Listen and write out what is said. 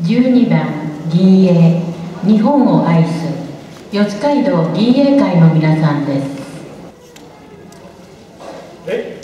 12番銀英日本を愛す四街道銀英会の皆さんです。え？